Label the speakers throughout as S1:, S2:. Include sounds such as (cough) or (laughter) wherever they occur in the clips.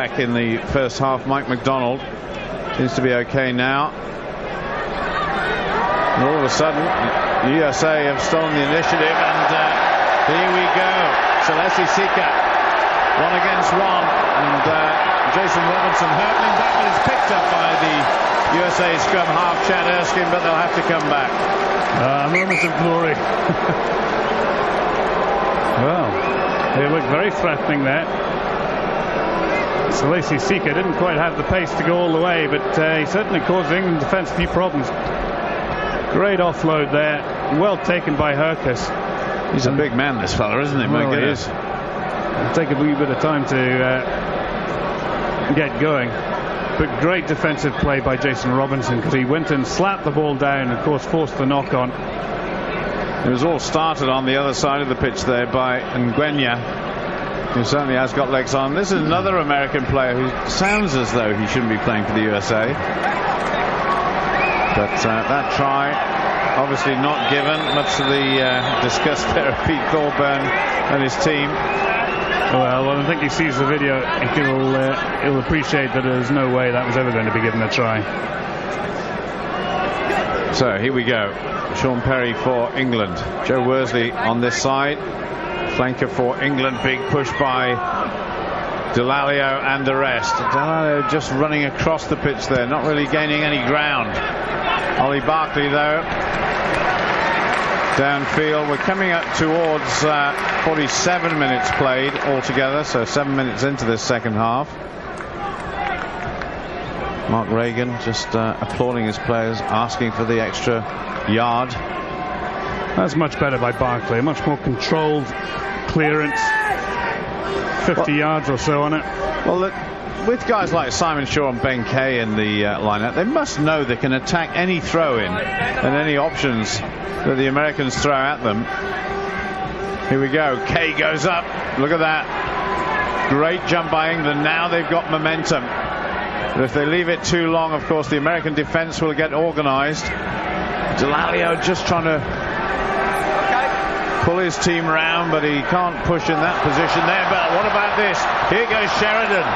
S1: Back in the first half, Mike MacDonald seems to be okay now. And all of a sudden, USA have stolen the initiative, and uh, here we go. Salesi Sika, one against one, and uh, Jason Robinson hurtling back, but it's picked up by the USA scrum half, Chad Erskine, but they'll have to come back.
S2: Uh, a moment of glory. (laughs) well, they look very threatening there. Salesi Sika didn't quite have the pace to go all the way, but uh, he certainly caused England defence a few problems. Great offload there. Well taken by Hercus.
S1: He's a big man, this fella, isn't he?
S2: Well, he is. It'll take a wee bit of time to uh, get going. But great defensive play by Jason Robinson because he went and slapped the ball down and, of course, forced the knock on.
S1: It was all started on the other side of the pitch there by Ngwenya, who certainly has got legs on. This is another American player who sounds as though he shouldn't be playing for the USA. But uh, that try, obviously not given, much to the uh, disgust there of Pete Thorburn and his team.
S2: Well, when I think he sees the video, he'll, uh, he'll appreciate that there's no way that was ever going to be given a try.
S1: So here we go. Shaun Perry for England. Joe Worsley on this side. Flanker for England. Big push by Dallaglio and the rest. Dallaglio just running across the pitch there, not really gaining any ground. Olly Barkley, though, downfield. We're coming up towards uh, 47 minutes played altogether, so seven minutes into this second half. Mark Regan just uh, applauding his players, asking for the extra yard.
S2: That's much better by Barkley. Much more controlled clearance. 50 yards or so on it.
S1: Well, look, with guys like Simon Shaw and Ben Kay in the uh, lineup, they must know they can attack any throw in and any options that the Americans throw at them. Here we go. Kay goes up. Look at that. Great jump by England. Now they've got momentum. But if they leave it too long, of course, the American defense will get organized. Dallaglio just trying to pull his team round, but he can't push in that position there. But what about this? Here goes Sheridan.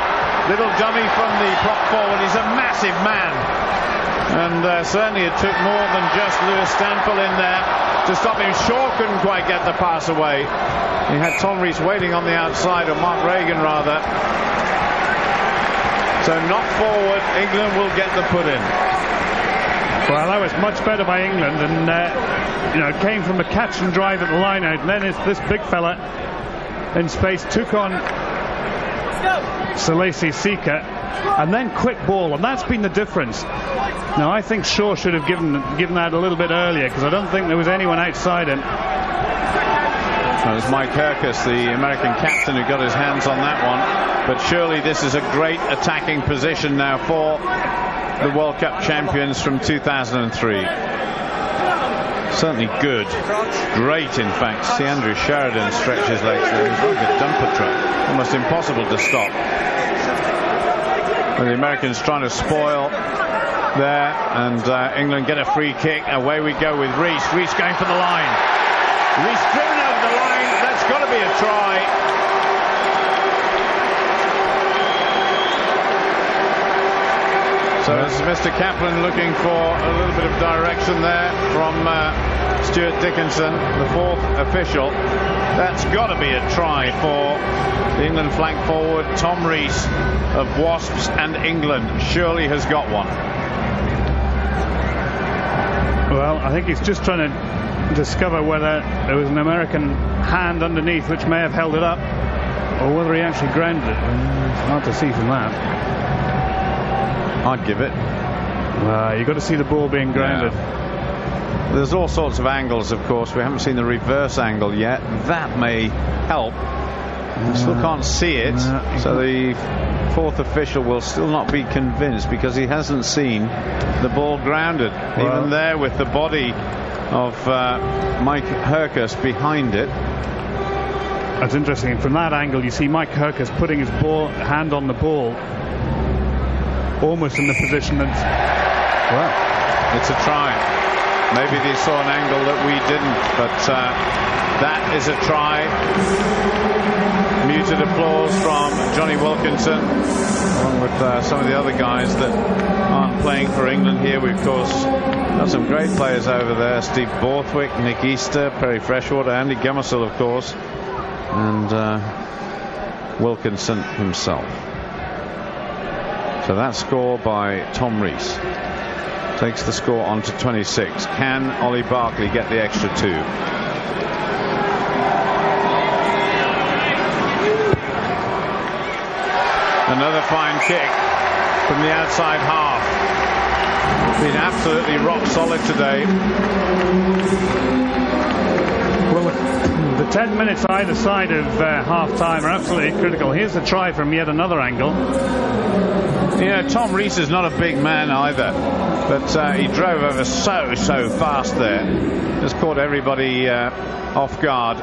S1: Little dummy from the prop forward. He's a massive man. And uh, certainly it took more than just Louis Stanfill in there to stop him. Shaw couldn't quite get the pass away. He had Tom Rees waiting on the outside, or Mark Regan rather. So not forward. England will get the put in.
S2: Well, that was much better by England, and uh, you know, came from a catch and drive at the line out, and then it's this big fella in space took on Salesi Sika, and then quick ball, and that's been the difference. Now, I think Shaw should have given given that a little bit earlier because I don't think there was anyone outside him.
S1: That was Mike Hercus, the American captain, who got his hands on that one. But surely this is a great attacking position now for the World Cup champions from 2003. Certainly good. Great, in fact. See Andrew Sheridan stretch his legs there. He's like a dumper truck. Almost impossible to stop. And the Americans trying to spoil there. And uh, England get a free kick. Away we go with Rees. Rees going for the line. Rees driven over the line. That's got to be a try. So this is Mr. Kaplan looking for a little bit of direction there from uh, Stuart Dickinson, the fourth official. That's got to be a try for the England flank forward. Tom Rees of Wasps and England surely has got one.
S2: Well, I think he's just trying to discover whether there was an American hand underneath which may have held it up, or whether he actually grounded it. It's hard to see from that.
S1: I'd give it.
S2: Uh, you've got to see the ball being grounded.
S1: There's all sorts of angles, of course. We haven't seen the reverse angle yet. That may help. We still can't see it,
S2: No.
S1: so the fourth official will still not be convinced because he hasn't seen the ball grounded.
S2: Well-
S1: Even there with the body of uh, Mike Hercus behind it.
S2: That's interesting. From that angle, you see Mike Hercus putting his ball, hand on the ball, almost in the position that's. Well,
S1: It's a try. Maybe they saw an angle that we didn't, but uh, that is a try. muted applause from Jonny Wilkinson, along with uh, some of the other guys that aren't playing for England here. We, of course, got some great players over there. Steve Borthwick, Nick Easter, Perry Freshwater, Andy Gomarsall, of course, and uh, Wilkinson himself. So that score by Tom Rees takes the score on to 26. Can Olly Barkley get the extra two? Another fine kick from the outside half. Been absolutely rock solid today.
S2: Well, the 10 minutes either side of uh, half time are absolutely critical. Here's a try from yet another angle.
S1: Yeah, Tom Rees is not a big man either, but uh, he drove over so, so fast there. Just caught everybody uh, off guard.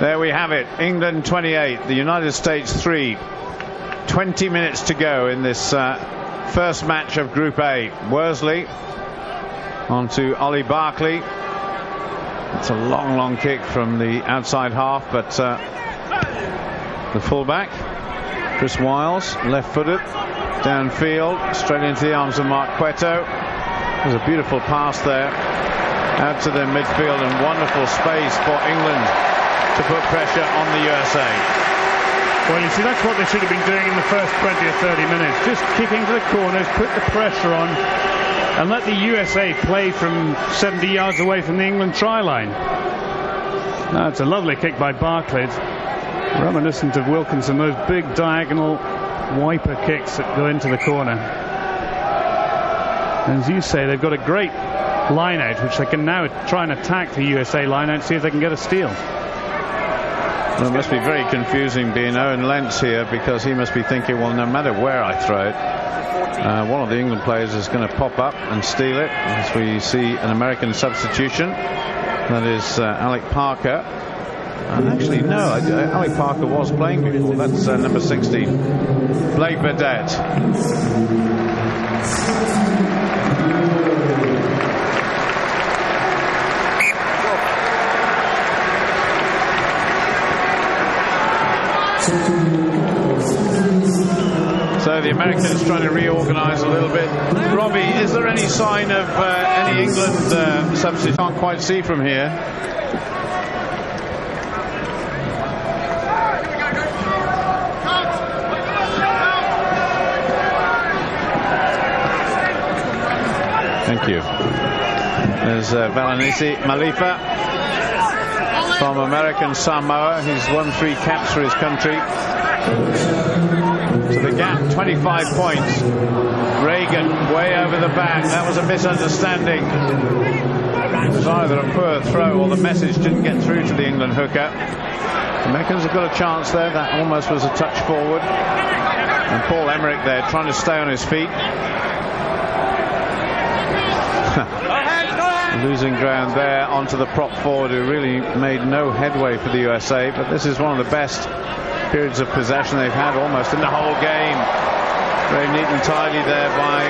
S1: There we have it. England 28, the United States 3. 20 minutes to go in this uh, first match of Group A. Worsley on to Olly Barkley. It's a long, long kick from the outside half, but uh, the fullback, Chris Wyles, left footed, downfield, straight into the arms of Mark Cueto. There's a beautiful pass there out to the midfield and wonderful space for England to put pressure on the USA.
S2: Well, you see, that's what they should have been doing in the first 20 or 30 minutes. Just kicking to the corners, put the pressure on, and let the USA play from 70 yards away from the England try line. That's a lovely kick by Barkley. Reminiscent of Wilkinson, those big diagonal wiper kicks that go into the corner. And as you say, they've got a great line out, which they can now try and attack the USA line out, see if they can get a steal.
S1: Well, it must be very confusing being Owen Lentz here because he must be thinking, well, no matter where I throw it, uh, one of the England players is going to pop up and steal it as we see an American substitution. That is uh, Alec Parker. Actually, no, Alec Parker was playing before. That's uh, number 16, Blake Burdette. So the Americans trying to reorganize a little bit. Robbie, is there any sign of uh, any England uh, substitute? Can't quite see from here. Thank you. There's uh, Valanisi Malifa from American Samoa. He's won three caps for his country. So the gap, 25 points. Regan way over the back. That was a misunderstanding. It was either a poor throw or the message didn't get through to the England hooker. The Americans have got a chance there. That almost was a touch forward. And Paul Emerick there trying to stay on his feet. Losing ground there onto the prop forward who really made no headway for the USA but this is one of the best periods of possession they've had almost in the whole game. Very neat and tidy there by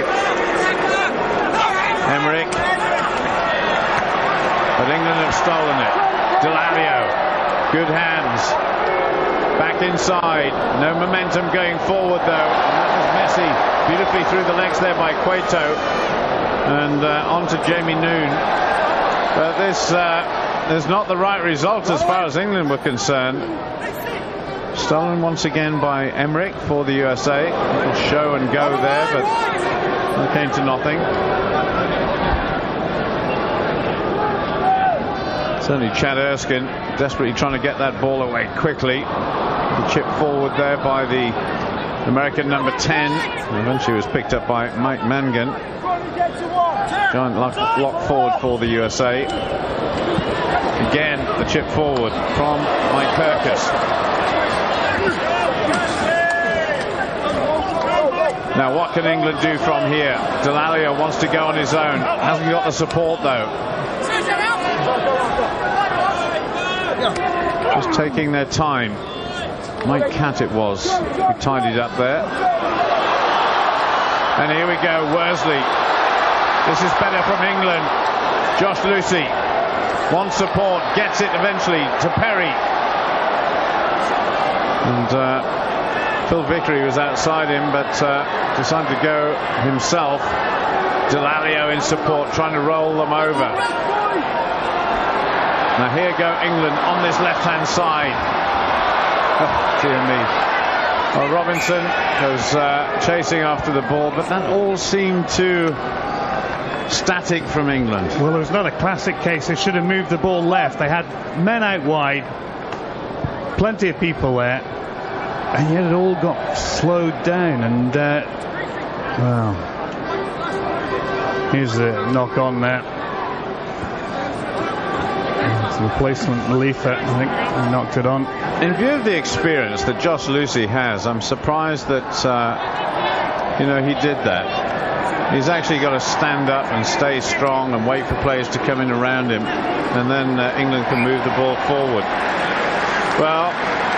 S1: Emerick. But England have stolen it. Dallaglio good hands. Back inside. No momentum going forward though. And that was Messi beautifully through the legs there by Cueto and uh, on to Jamie Noon. But this uh, is not the right result as far as England were concerned. Stolen once again by Emerick for the USA. Little show and go there, but came to nothing. Certainly Chad Erskine desperately trying to get that ball away quickly. The chip forward there by the American number 10. Eventually was picked up by Mike Mangan. Giant lock, lock forward for the USA. Again, the chip forward from Mike Hercus. Now, what can England do from here? Dallaglio wants to go on his own. Hasn't got the support, though. Just taking their time. Mike Catt it was who tidied up there. And here we go, Worsley. This is better from England. Josh Lewsey wants support, gets it eventually to Perry. And uh, Phil Vickery was outside him, but uh, decided to go himself. Dallaglio in support, trying to roll them over. Now here go England on this left-hand side. Oh, dear me. Well, Robinson was uh, chasing after the ball, but that all seemed too static from England.
S2: Well, it was not a classic case. They should have moved the ball left. They had men out wide, plenty of people there, and yet it all got slowed down. And, uh, well, here's the knock on there. It's replacement Malifa, I think, knocked it on.
S1: In view of the experience that Josh Lewsey has, I'm surprised that, uh, you know, he did that. He's actually got to stand up and stay strong and wait for players to come in around him, and then uh, England can move the ball forward. Well,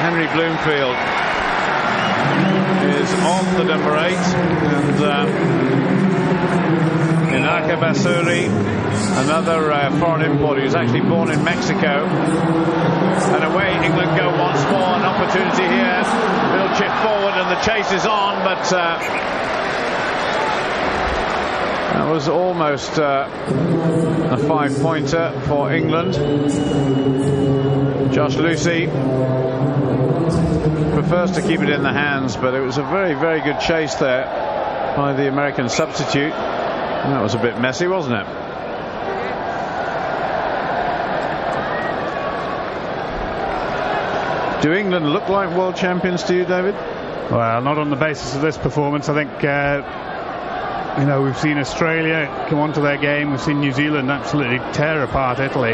S1: Henry Bloomfield is on the number eight, and uh, Inaki Basauri, another uh, foreign import who's actually born in Mexico. And away England go once more. An opportunity here. Little chip forward and the chase is on, but uh, that was almost uh, a five-pointer for England. Josh Lewsey prefers to keep it in the hands, but it was a very, very good chase there by the American substitute. And that was a bit messy, wasn't it? Do England look like world champions to you, David?
S2: Well, not on the basis of this performance. I think, uh, you know, we've seen Australia come onto their game. We've seen New Zealand absolutely tear apart Italy.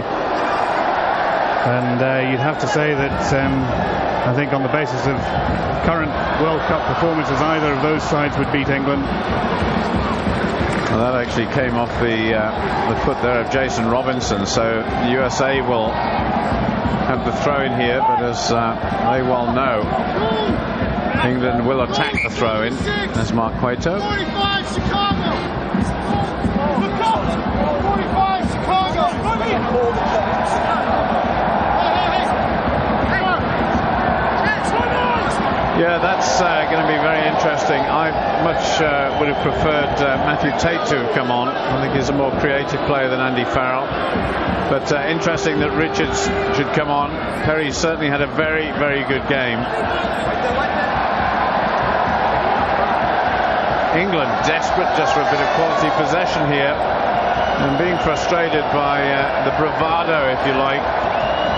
S2: And uh, you'd have to say that um, I think on the basis of current World Cup performances, either of those sides would beat England.
S1: Well, that actually came off the uh, the foot there of Jason Robinson. So the USA will have the throw in here, but as uh, they well know, England will attack the throw in as Mark Cueto. Yeah, that's uh, going to be very interesting. I much uh, would have preferred uh, Mathew Tait to have come on. I think he's a more creative player than Andy Farrell. But uh, interesting that Richards should come on. Perry certainly had a very, very good game. England desperate just for a bit of quality possession here and being frustrated by uh, the bravado, if you like,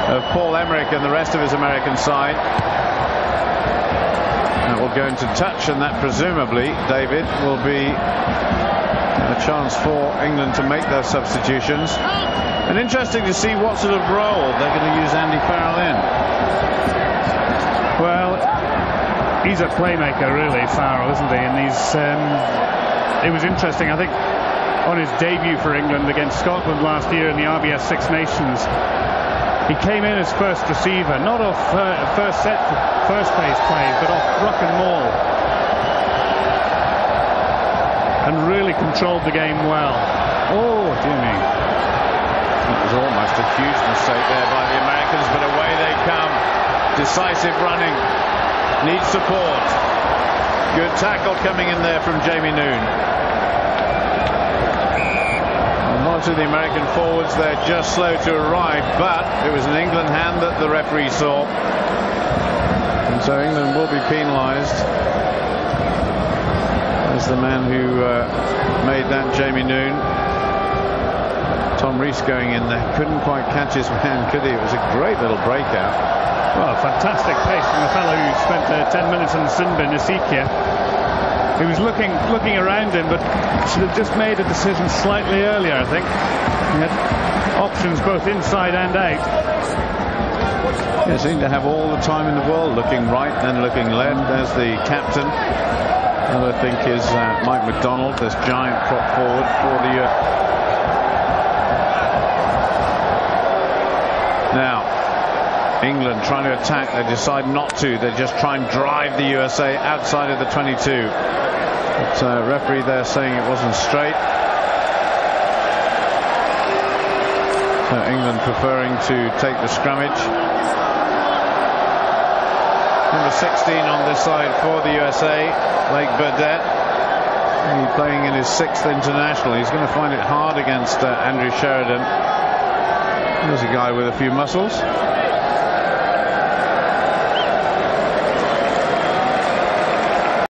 S1: of Paul Emerick and the rest of his American side. That will go into touch, and that presumably, David, will be a chance for England to make their substitutions. And interesting to see what sort of role they're going to use Andy Farrell in.
S2: Well, he's a playmaker, really, Farrell, isn't he? And he's. Um, it was interesting, I think, on his debut for England against Scotland last year in the RBS Six Nations. He came in as first receiver, not off uh, first set, first base plays, but off ruck and maul. And really controlled the game well. Oh, dear me.
S1: It was almost a huge mistake there by the Americans, but away they come. Decisive running. Needs support. Good tackle coming in there from Jamie Noon onto the American forwards. They're just slow to arrive, but it was an England hand that the referee saw. And so England will be penalised. As the man who uh, made that, Jamie Noon. Tom Rees going in there. Couldn't quite catch his man, could he? It was a great little breakout.
S2: Well, fantastic pace from the fellow who spent uh, 10 minutes in the sin bin, Isikia. He was looking looking around him, but should have just made a decision slightly earlier, I think. He had options both inside and out.
S1: He seemed to have all the time in the world, looking right and looking left. There's the captain. And I think is uh, Mike MacDonald, this giant prop forward for the. Uh... Now, England trying to attack. They decide not to. They just try and drive the USA outside of the 22. But uh, referee there saying it wasn't straight. So England preferring to take the scrummage. Number 16 on this side for the USA, Blake Burdette. He's playing in his sixth international. He's going to find it hard against uh, Andrew Sheridan. There's a guy with a few muscles.